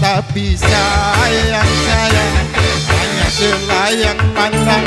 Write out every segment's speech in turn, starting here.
Tapi sayang sayang hanya selayang pandang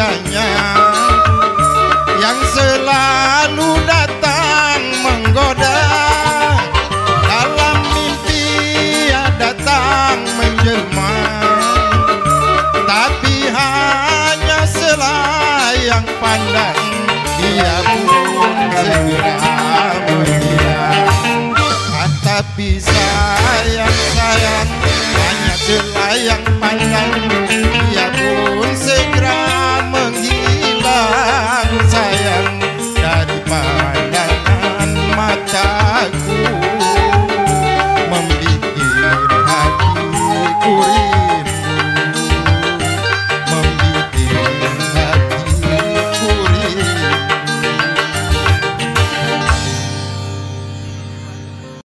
dianya Yang selalu datang menggoda. Dalam mimpi ia datang menjelma Tapi hanya selayang pandang Dia pun segera menghilang. Tapi sayang sayang hanya selayang pandang